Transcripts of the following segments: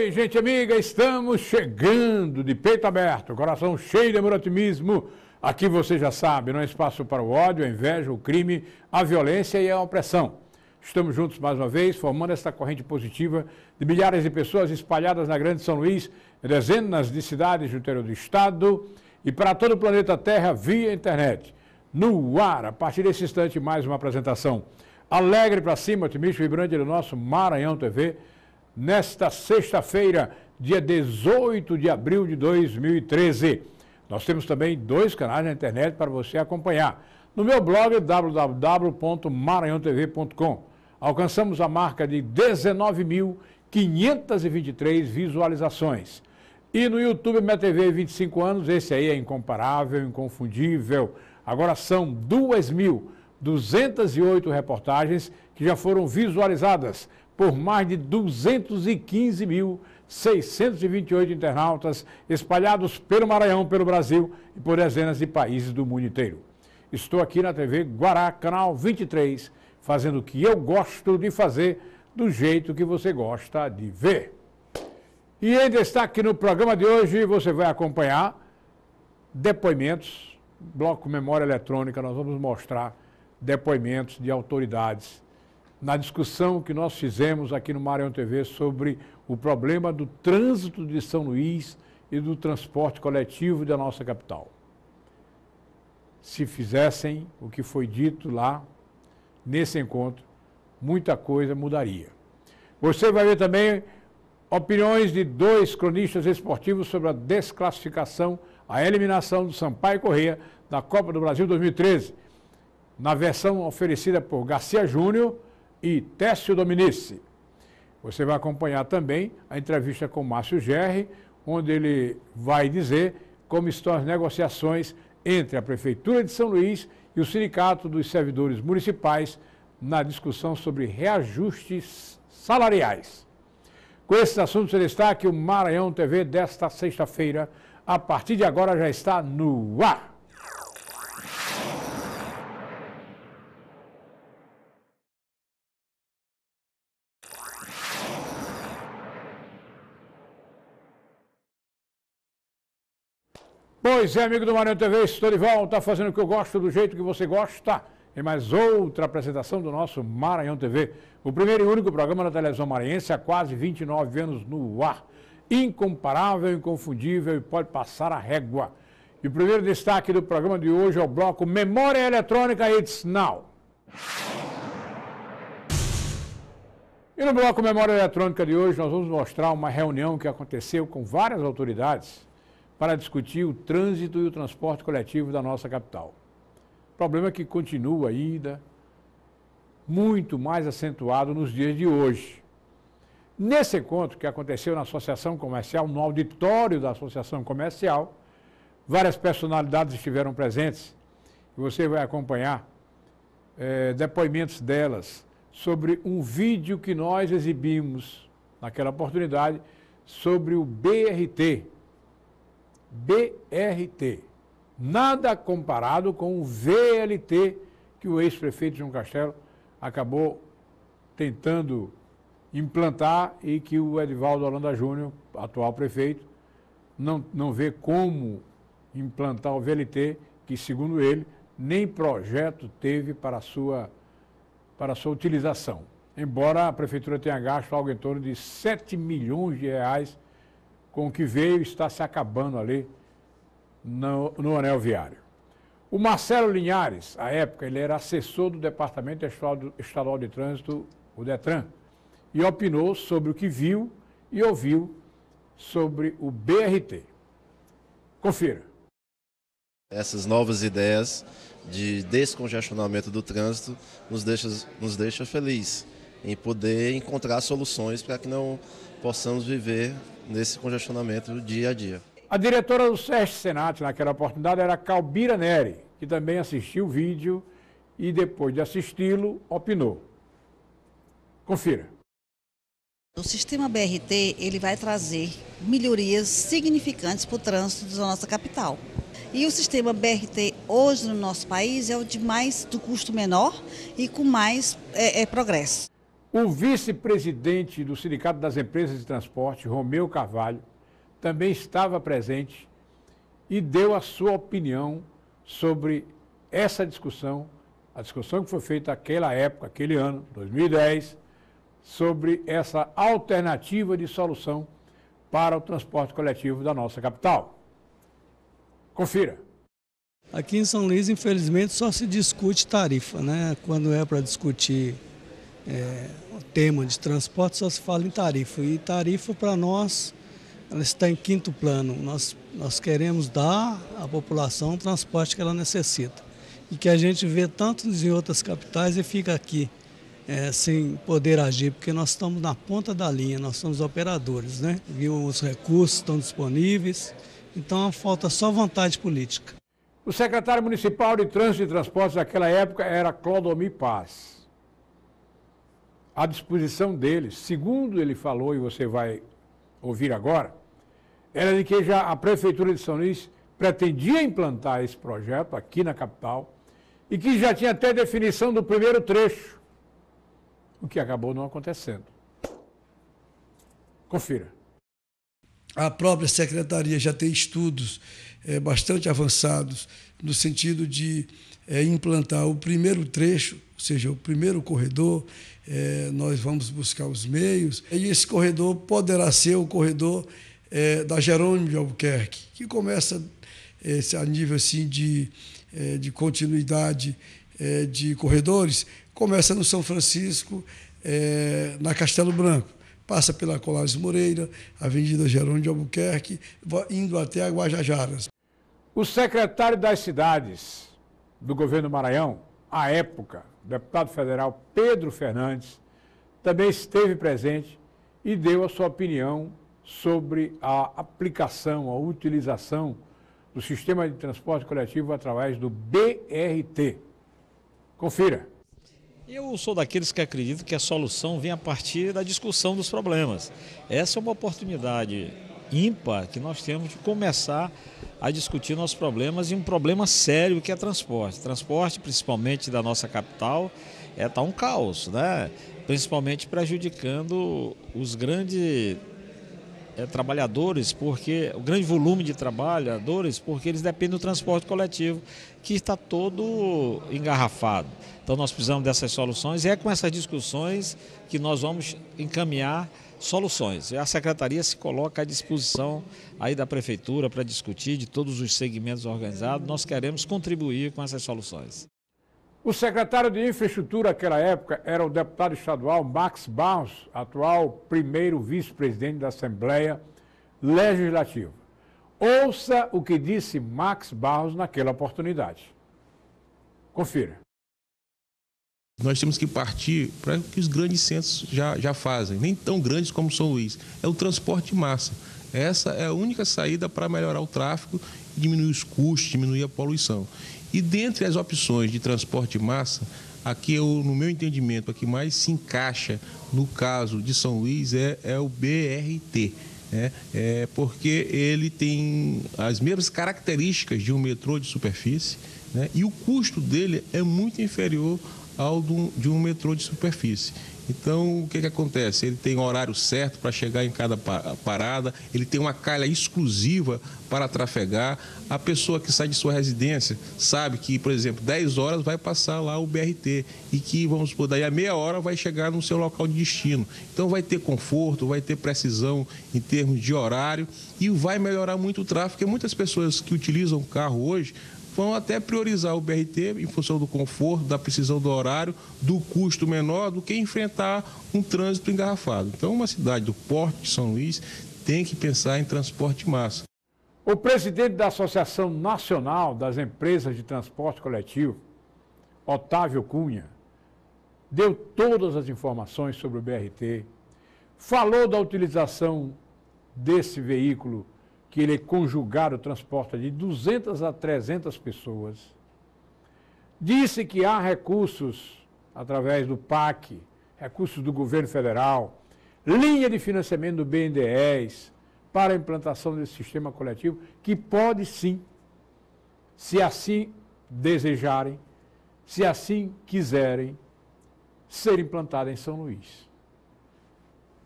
Oi, gente amiga, estamos chegando de peito aberto, coração cheio de amor otimismo. Aqui você já sabe, não há espaço para o ódio, a inveja, o crime, a violência e a opressão. Estamos juntos mais uma vez, formando esta corrente positiva de milhares de pessoas espalhadas na Grande São Luís, dezenas de cidades do interior do estado e para todo o planeta Terra via internet. No ar, a partir desse instante, mais uma apresentação alegre para cima, otimista vibrante do nosso Maranhão TV nesta sexta-feira, dia 18 de abril de 2013. Nós temos também dois canais na internet para você acompanhar. No meu blog www.maranhãotv.com alcançamos a marca de 19.523 visualizações. E no YouTube Minha TV 25 anos, esse aí é incomparável, inconfundível. Agora são 2.208 reportagens que já foram visualizadas por mais de 215.628 internautas espalhados pelo Maranhão, pelo Brasil e por dezenas de países do mundo inteiro. Estou aqui na TV Guará, canal 23, fazendo o que eu gosto de fazer do jeito que você gosta de ver. E em destaque no programa de hoje, você vai acompanhar depoimentos, bloco Memória Eletrônica, nós vamos mostrar depoimentos de autoridades na discussão que nós fizemos aqui no Maranhão TV sobre o problema do trânsito de São Luís e do transporte coletivo da nossa capital. Se fizessem o que foi dito lá nesse encontro, muita coisa mudaria. Você vai ver também opiniões de dois cronistas esportivos sobre a desclassificação, a eliminação do Sampaio Correia da Copa do Brasil 2013, na versão oferecida por Garcia Júnior e Técio Dominici. Você vai acompanhar também a entrevista com Márcio Gerri, onde ele vai dizer como estão as negociações entre a Prefeitura de São Luís e o Sindicato dos Servidores Municipais na discussão sobre reajustes salariais. Com esses assuntos em destaque, o Maranhão TV desta sexta-feira, a partir de agora, já está no ar. Pois é, amigo do Maranhão TV, estou de volta fazendo o que eu gosto, do jeito que você gosta. Em mais outra apresentação do nosso Maranhão TV. O primeiro e único programa da televisão maranhense há quase 29 anos no ar. Incomparável, inconfundível e pode passar a régua. E o primeiro destaque do programa de hoje é o bloco Memória Eletrônica It's Now. E no bloco Memória Eletrônica de hoje nós vamos mostrar uma reunião que aconteceu com várias autoridades para discutir o trânsito e o transporte coletivo da nossa capital. Problema que continua ainda muito mais acentuado nos dias de hoje. Nesse encontro que aconteceu na Associação Comercial, no auditório da Associação Comercial, várias personalidades estiveram presentes você vai acompanhar é, depoimentos delas sobre um vídeo que nós exibimos naquela oportunidade sobre o BRT, BRT. Nada comparado com o VLT que o ex-prefeito João Castelo acabou tentando implantar e que o Edivaldo Holanda Júnior, atual prefeito, não, não vê como implantar o VLT, que, segundo ele, nem projeto teve para sua, para sua utilização. Embora a prefeitura tenha gasto algo em torno de 7 milhões de reais com o que veio está se acabando ali no, no anel viário. O Marcelo Linhares, à época, ele era assessor do Departamento Estadual de Trânsito, o DETRAN, e opinou sobre o que viu e ouviu sobre o BRT. Confira. Essas novas ideias de descongestionamento do trânsito nos deixa, nos deixa feliz em poder encontrar soluções para que não possamos viver nesse congestionamento dia a dia. A diretora do SESC Senat, naquela oportunidade, era Calbira Neri, que também assistiu o vídeo e, depois de assisti-lo, opinou. Confira. O sistema BRT ele vai trazer melhorias significantes para o trânsito da nossa capital. E o sistema BRT hoje no nosso país é o de mais do custo menor e com mais é, é, progresso. O vice-presidente do Sindicato das Empresas de Transporte, Romeu Carvalho, também estava presente e deu a sua opinião sobre essa discussão, a discussão que foi feita naquela época, aquele ano, 2010, sobre essa alternativa de solução para o transporte coletivo da nossa capital. Confira. Aqui em São Luís, infelizmente, só se discute tarifa, né? Quando é para discutir é, o tema de transporte, só se fala em tarifa. E tarifa, para nós, ela está em quinto plano. Nós, nós queremos dar à população o transporte que ela necessita. E que a gente vê tanto em outras capitais e fica aqui é, sem poder agir, porque nós estamos na ponta da linha, nós somos operadores, né? E os recursos estão disponíveis, então falta só vontade política. O secretário municipal de Trânsito e Transportes naquela época era Clodomir Paz. À disposição dele, segundo ele falou, e você vai ouvir agora, era de que já a Prefeitura de São Luís pretendia implantar esse projeto aqui na capital e que já tinha até definição do primeiro trecho, o que acabou não acontecendo. Confira. A própria secretaria já tem estudos é, bastante avançados no sentido de é, implantar o primeiro trecho, ou seja, o primeiro corredor. É, nós vamos buscar os meios e esse corredor poderá ser o corredor é, da Jerônimo de Albuquerque, que começa esse, a nível assim, de, é, de continuidade é, de corredores, começa no São Francisco, é, na Castelo Branco, passa pela Colares Moreira, Avenida Jerônimo de Albuquerque, indo até a Guajajaras. O secretário das cidades do governo Maranhão, à época, deputado federal Pedro Fernandes, também esteve presente e deu a sua opinião sobre a aplicação, a utilização do sistema de transporte coletivo através do BRT. Confira. Eu sou daqueles que acreditam que a solução vem a partir da discussão dos problemas. Essa é uma oportunidade ímpar que nós temos de começar a discutir nossos problemas e um problema sério que é transporte. Transporte, principalmente da nossa capital, é tá um caos, né? Principalmente prejudicando os grandes é, trabalhadores, porque o grande volume de trabalhadores, porque eles dependem do transporte coletivo, que está todo engarrafado. Então nós precisamos dessas soluções e é com essas discussões que nós vamos encaminhar soluções. E a secretaria se coloca à disposição aí da prefeitura para discutir de todos os segmentos organizados. Nós queremos contribuir com essas soluções. O secretário de Infraestrutura naquela época era o deputado estadual Max Barros, atual primeiro vice-presidente da Assembleia Legislativa. Ouça o que disse Max Barros naquela oportunidade. Confira. Nós temos que partir para o que os grandes centros já, já fazem, nem tão grandes como São Luís. É o transporte de massa. Essa é a única saída para melhorar o tráfego, diminuir os custos, diminuir a poluição. E dentre as opções de transporte de massa, aqui eu, no meu entendimento, a que mais se encaixa no caso de São Luís é, é o BRT. Né? É porque ele tem as mesmas características de um metrô de superfície né? e o custo dele é muito inferior ao de um metrô de superfície. Então, o que, que acontece? Ele tem horário certo para chegar em cada parada, ele tem uma calha exclusiva para trafegar. A pessoa que sai de sua residência sabe que, por exemplo, 10 horas vai passar lá o BRT e que, vamos supor, daí a meia hora vai chegar no seu local de destino. Então, vai ter conforto, vai ter precisão em termos de horário e vai melhorar muito o tráfego, porque muitas pessoas que utilizam o carro hoje vão até priorizar o BRT em função do conforto, da precisão do horário, do custo menor do que enfrentar um trânsito engarrafado. Então, uma cidade do Porto de São Luís tem que pensar em transporte de massa. O presidente da Associação Nacional das Empresas de Transporte Coletivo, Otávio Cunha, deu todas as informações sobre o BRT, falou da utilização desse veículo que ele é conjugado, transporta de 200 a 300 pessoas. Disse que há recursos através do PAC, recursos do governo federal, linha de financiamento do BNDES para a implantação desse sistema coletivo, que pode sim, se assim desejarem, se assim quiserem, ser implantada em São Luís.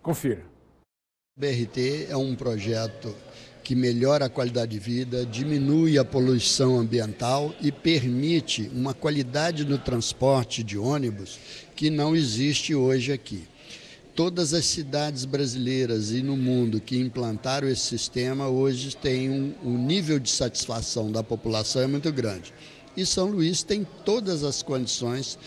Confira. O BRT é um projeto que melhora a qualidade de vida, diminui a poluição ambiental e permite uma qualidade no transporte de ônibus que não existe hoje aqui. Todas as cidades brasileiras e no mundo que implantaram esse sistema hoje têm um, um nível de satisfação da população é muito grande. E São Luís tem todas as condições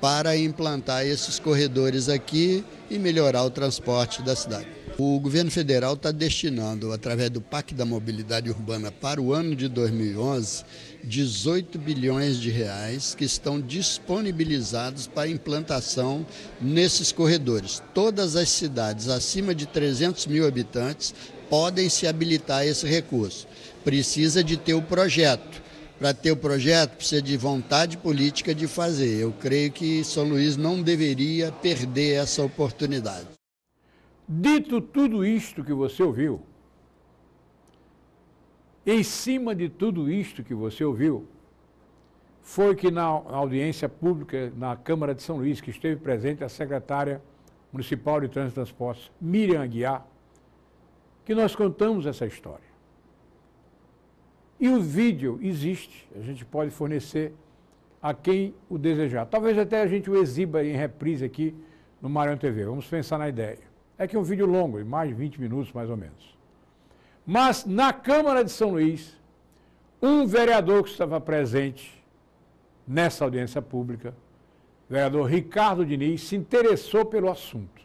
para implantar esses corredores aqui e melhorar o transporte da cidade. O governo federal está destinando, através do PAC da Mobilidade Urbana para o ano de 2011, 18 bilhões de reais que estão disponibilizados para implantação nesses corredores. Todas as cidades acima de 300 mil habitantes podem se habilitar a esse recurso. Precisa de ter o projeto. Para ter o projeto, precisa de vontade política de fazer. Eu creio que São Luís não deveria perder essa oportunidade. Dito tudo isto que você ouviu, em cima de tudo isto que você ouviu, foi que na audiência pública na Câmara de São Luís, que esteve presente a secretária municipal de Trânsito e Transportes, Miriam Aguiar, que nós contamos essa história. E o vídeo existe, a gente pode fornecer a quem o desejar. Talvez até a gente o exiba em reprise aqui no Marion TV. Vamos pensar na ideia. É que é um vídeo longo, mais de 20 minutos mais ou menos. Mas na Câmara de São Luís, um vereador que estava presente nessa audiência pública, o vereador Ricardo Diniz, se interessou pelo assunto.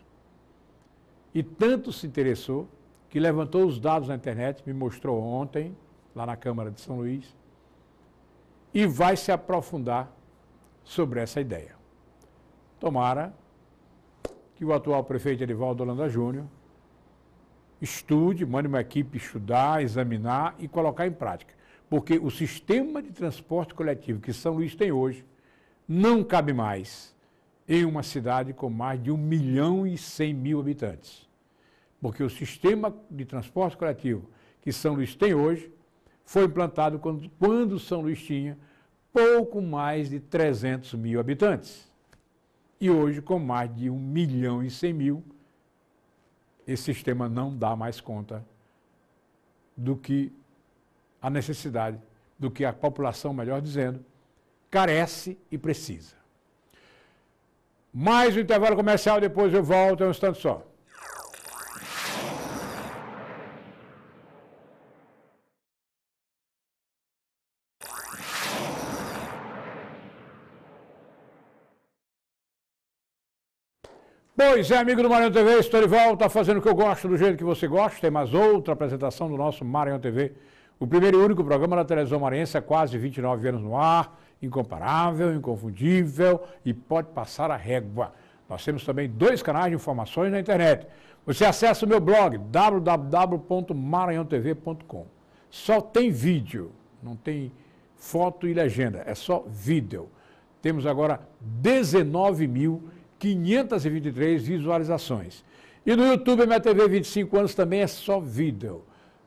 E tanto se interessou que levantou os dados na internet, me mostrou ontem, lá na Câmara de São Luís, e vai se aprofundar sobre essa ideia. Tomara que o atual prefeito Edivaldo Holanda Júnior estude, mande uma equipe estudar, examinar e colocar em prática. Porque o sistema de transporte coletivo que São Luís tem hoje não cabe mais em uma cidade com mais de 1 milhão e 100 mil habitantes. Porque o sistema de transporte coletivo que São Luís tem hoje foi implantado quando, quando São Luís tinha pouco mais de 300 mil habitantes. E hoje, com mais de 1 milhão e 100 mil, esse sistema não dá mais conta do que a necessidade, do que a população, melhor dizendo, carece e precisa. Mais um intervalo comercial, depois eu volto, é um instante só. Pois é, amigo do Maranhão TV, estou de volta fazendo o que eu gosto, do jeito que você gosta. Tem mais outra apresentação do nosso Maranhão TV. O primeiro e único programa da televisão maranhense há quase 29 anos no ar, incomparável, inconfundível e pode passar a régua. Nós temos também dois canais de informações na internet. Você acessa o meu blog, www.maranhãotv.com. Só tem vídeo, não tem foto e legenda, é só vídeo. Temos agora 19 mil 523 visualizações. E no YouTube, minha TV 25 anos também é só vídeo.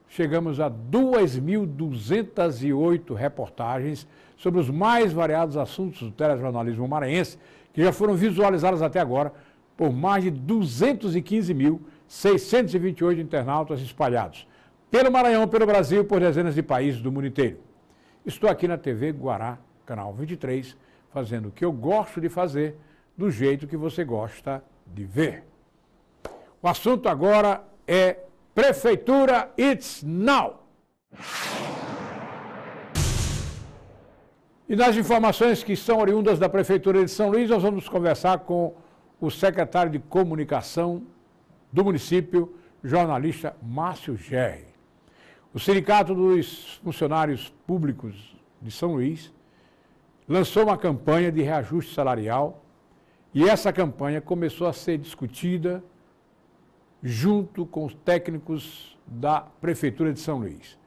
Chegamos a 2.208 reportagens sobre os mais variados assuntos do telejornalismo maranhense, que já foram visualizadas até agora por mais de 215.628 internautas espalhados pelo Maranhão, pelo Brasil, por dezenas de países do mundo inteiro. Estou aqui na TV Guará, canal 23, fazendo o que eu gosto de fazer do jeito que você gosta de ver. O assunto agora é Prefeitura It's Now. E nas informações que são oriundas da Prefeitura de São Luís, nós vamos conversar com o secretário de Comunicação do município, jornalista Márcio Gerri. O Sindicato dos Funcionários Públicos de São Luís lançou uma campanha de reajuste salarial e essa campanha começou a ser discutida junto com os técnicos da Prefeitura de São Luís.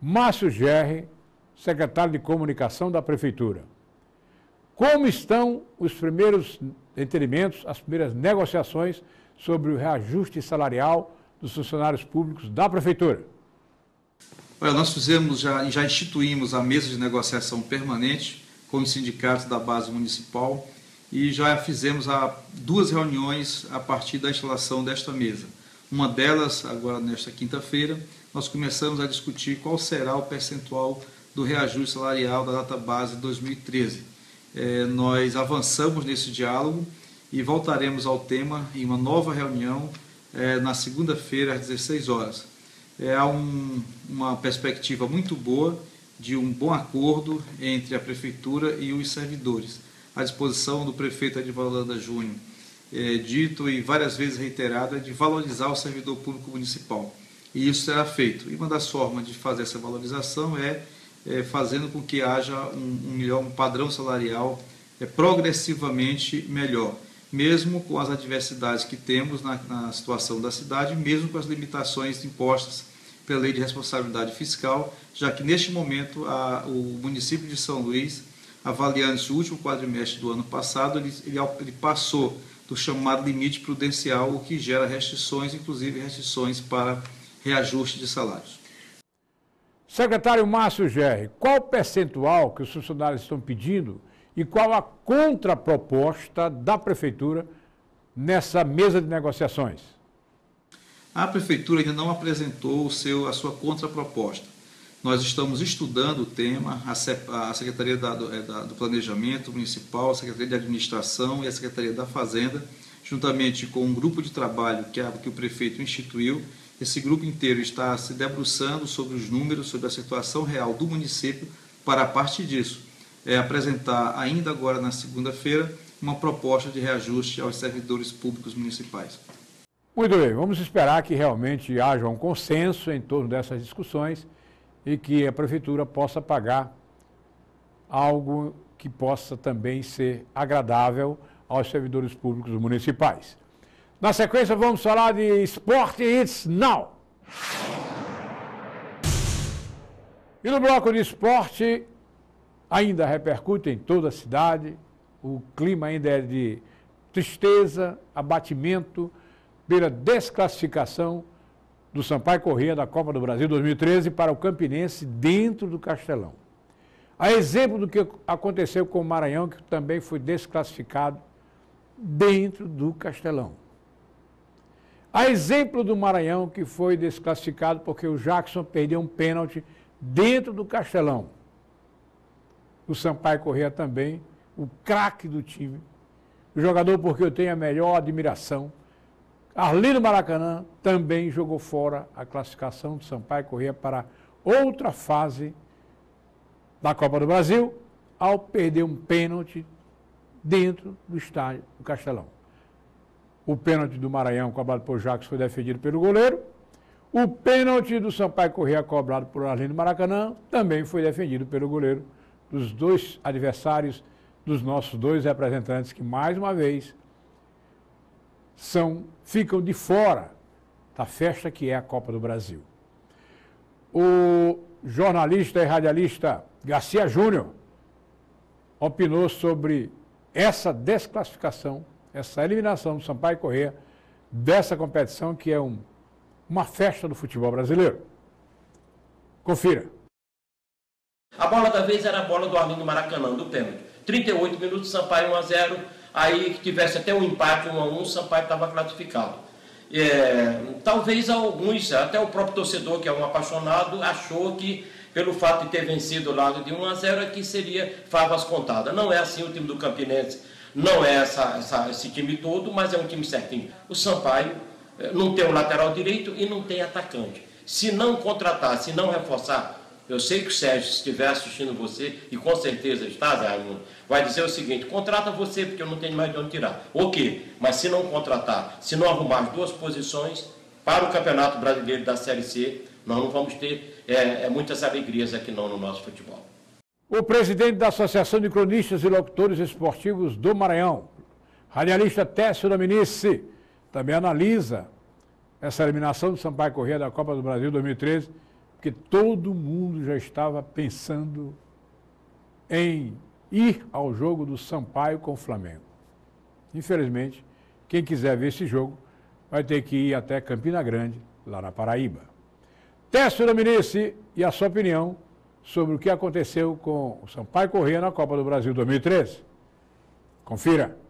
Márcio Gerri, secretário de Comunicação da Prefeitura. Como estão os primeiros entendimentos, as primeiras negociações sobre o reajuste salarial dos funcionários públicos da Prefeitura. Olha, nós fizemos, já, já instituímos a mesa de negociação permanente com os sindicatos da base municipal e já fizemos duas reuniões a partir da instalação desta mesa. Uma delas, agora nesta quinta-feira, nós começamos a discutir qual será o percentual do reajuste salarial da data base 2013. É, nós avançamos nesse diálogo e voltaremos ao tema em uma nova reunião é, na segunda-feira às 16 horas. É um, uma perspectiva muito boa de um bom acordo entre a prefeitura e os servidores. A disposição do prefeito Edivaldo Landa Júnior, é, dito e várias vezes reiterada, de valorizar o servidor público municipal. E isso será feito. E uma das formas de fazer essa valorização é, é fazendo com que haja um, um, melhor, um padrão salarial é, progressivamente melhor mesmo com as adversidades que temos na, na situação da cidade, mesmo com as limitações impostas pela Lei de Responsabilidade Fiscal, já que neste momento a, o município de São Luís, avaliando-se o último quadrimestre do ano passado, ele, ele, ele passou do chamado limite prudencial, o que gera restrições, inclusive restrições para reajuste de salários. Secretário Márcio Gerri, qual percentual que os funcionários estão pedindo e qual a contraproposta da Prefeitura nessa mesa de negociações? A Prefeitura ainda não apresentou o seu, a sua contraproposta. Nós estamos estudando o tema, a, Secretaria é, do Planejamento Municipal, a Secretaria de Administração e a Secretaria da Fazenda, juntamente com um grupo de trabalho que, que o prefeito instituiu. Esse grupo inteiro está se debruçando sobre os números, sobre a situação real do município, para a partir disso é, apresentar ainda agora na segunda-feira uma proposta de reajuste aos servidores públicos municipais. Muito bem, vamos esperar que realmente haja um consenso em torno dessas discussões e que a prefeitura possa pagar algo que possa também ser agradável aos servidores públicos municipais. Na sequência, vamos falar de Sport It's Now. E no bloco de esporte, ainda repercute em toda a cidade, o clima ainda é de tristeza, abatimento pela desclassificação do Sampaio Corrêa da Copa do Brasil 2013 para o Campinense dentro do Castelão. A exemplo do que aconteceu com o Maranhão, que também foi desclassificado dentro do Castelão. A exemplo do Maranhão, que foi desclassificado porque o Jackson perdeu um pênalti dentro do Castelão o Sampaio Corrêa também, o craque do time, o jogador porque eu tenho a melhor admiração. Arlindo Maracanã também jogou fora a classificação do Sampaio Corrêa para outra fase da Copa do Brasil, ao perder um pênalti dentro do estádio do Castelão. O pênalti do Maranhão, cobrado por Jacques, foi defendido pelo goleiro. O pênalti do Sampaio Corrêa, cobrado por Arlindo Maracanã, também foi defendido pelo goleiro dos dois adversários, dos nossos dois representantes que, mais uma vez, são, ficam de fora da festa que é a Copa do Brasil. O jornalista e radialista Garcia Júnior opinou sobre essa desclassificação, essa eliminação do Sampaio Corrêa dessa competição que é um, uma festa do futebol brasileiro. Confira. A bola da vez era a bola do Arlindo Maracanã, do pênalti. 38 minutos, Sampaio 1 a 0 Aí que tivesse até um empate 1 a 1 Sampaio estava classificado. É, talvez alguns, até o próprio torcedor, que é um apaixonado, achou que pelo fato de ter vencido o lado de 1 a 0 aqui seria favas contadas. Não é assim o time do Campinense, não é essa, essa, esse time todo, mas é um time certinho. O Sampaio é, não tem o lateral direito e não tem atacante. Se não contratar, se não reforçar, eu sei que o Sérgio, se estiver assistindo você, e com certeza está, Raimundo, vai dizer o seguinte: contrata você, porque eu não tenho mais de onde tirar. Ok, mas se não contratar, se não arrumar as duas posições para o Campeonato Brasileiro da Série C, nós não vamos ter é, é, muitas alegrias aqui não no nosso futebol. O presidente da Associação de Cronistas e Locutores Esportivos do Maranhão, radialista Técio Dominici, também analisa essa eliminação do Sampaio Corrêa da Copa do Brasil 2013 porque todo mundo já estava pensando em ir ao jogo do Sampaio com o Flamengo. Infelizmente, quem quiser ver esse jogo vai ter que ir até Campina Grande, lá na Paraíba. Técio Dominici e a sua opinião sobre o que aconteceu com o Sampaio Corrêa na Copa do Brasil 2013. Confira.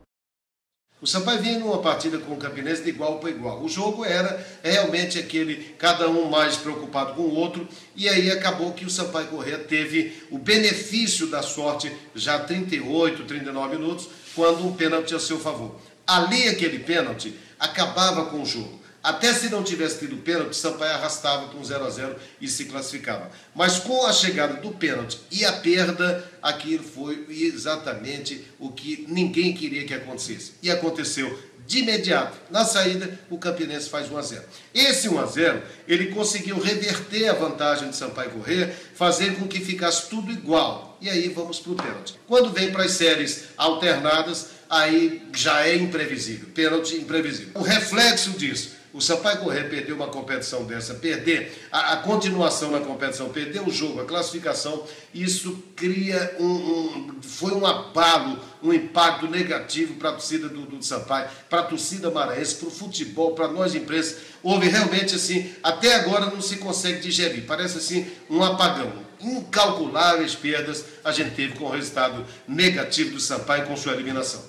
O Sampaio vinha numa partida com o Campinense de igual para igual. O jogo era realmente aquele, cada um mais preocupado com o outro, e aí acabou que o Sampaio Corrêa teve o benefício da sorte já 38, 39 minutos, quando um pênalti a seu favor. Ali, aquele pênalti acabava com o jogo. Até se não tivesse tido pênalti, Sampaio arrastava com 0 a 0 e se classificava. Mas com a chegada do pênalti e a perda, aquilo foi exatamente o que ninguém queria que acontecesse. E aconteceu de imediato. Na saída, o Campinense faz 1 a 0. Esse 1 a 0, ele conseguiu reverter a vantagem de Sampaio Corrêa, fazer com que ficasse tudo igual. E aí vamos para o pênalti. Quando vem para as séries alternadas, aí já é imprevisível. Pênalti imprevisível. O reflexo disso o Sampaio Corrêa perder uma competição dessa, perder a, a, continuação na competição, perder o jogo, a classificação, isso cria um, um foi um abalo, um impacto negativo para a torcida do, do Sampaio, para a torcida maranhense, para o futebol, para nós imprensa. Houve realmente assim, até agora não se consegue digerir, parece assim um apagão. Incalculáveis perdas a gente teve com o resultado negativo do Sampaio com sua eliminação.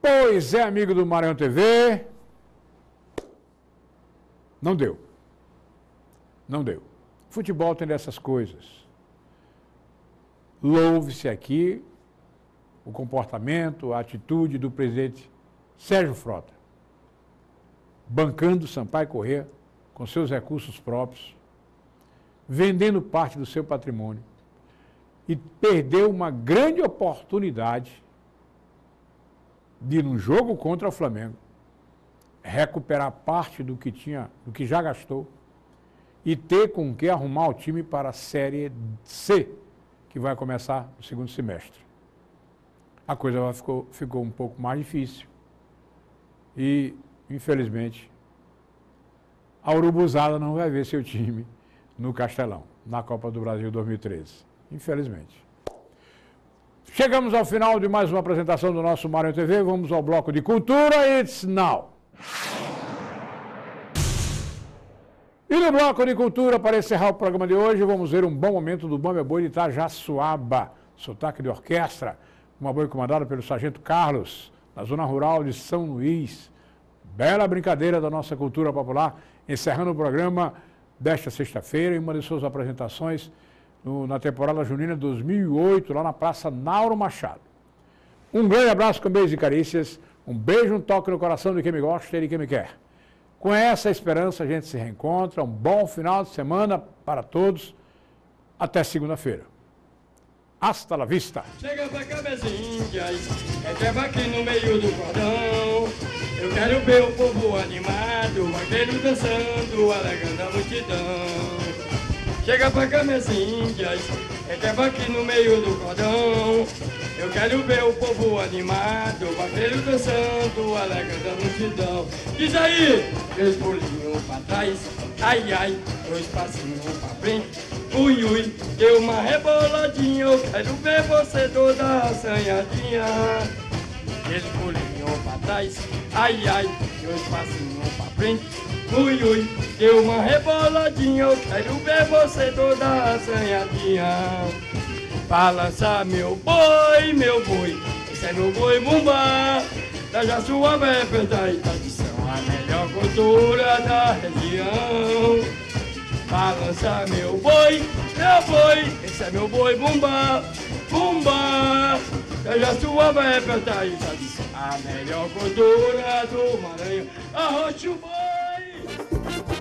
Pois é, amigo do Maranhão TV, não deu. Não deu. Futebol tem dessas coisas. Louve-se aqui o comportamento, a atitude do presidente Sérgio Frota, bancando Sampaio Corrêa com seus recursos próprios, vendendo parte do seu patrimônio e perdeu uma grande oportunidade de, num jogo contra o Flamengo, recuperar parte do que tinha, do que já gastou e ter com que arrumar o time para a Série C, que vai começar no segundo semestre. A coisa ficou, ficou um pouco mais difícil. E, infelizmente, a Urubuzada não vai ver seu time no Castelão, na Copa do Brasil 2013. Infelizmente. Chegamos ao final de mais uma apresentação do nosso Mário TV. Vamos ao bloco de cultura. It's now. E no bloco de cultura, para encerrar o programa de hoje, vamos ver um bom momento do Bamba Boi de Itajaçuaba, sotaque de orquestra, uma boi comandada pelo Sargento Carlos, na zona rural de São Luís. Bela brincadeira da nossa cultura popular, encerrando o programa desta sexta-feira em uma de suas apresentações no, na temporada junina 2008, lá na Praça Nauro Machado. Um grande abraço com beijos e carícias. Um beijo, um toque no coração de quem me gosta e de quem me quer. Com essa esperança a gente se reencontra. Um bom final de semana para todos. Até segunda-feira. Hasta la vista. Chega pra cabecinha, é aqui no meio do cordão. Eu quero ver o povo animado, vaqueiro dançando, alegando a multidão. Chega pra cabecinha, é aqui no meio do cordão. Eu quero ver o povo animado, o vaqueiro dançando, alegrando a multidão. Diz aí, três pulinhos pra trás, ai ai, dois passinhos pra frente. Ui ui, deu uma reboladinha, eu quero ver você toda assanhadinha. Três pulinhos pra trás, ai ai, dois passinhos pra frente. Ui ui, deu uma reboladinha, eu quero ver você toda assanhadinha. Balança meu boi, meu boi, esse é meu boi bumbá. Da Jaçuaba é verdade, tradição, a melhor cultura da região. Balança meu boi, meu boi, esse é meu boi bumbá, bumbá. Da Jaçuaba é verdade, tradição, a melhor cultura do Maranhão. Arrocha o boi. Thank you.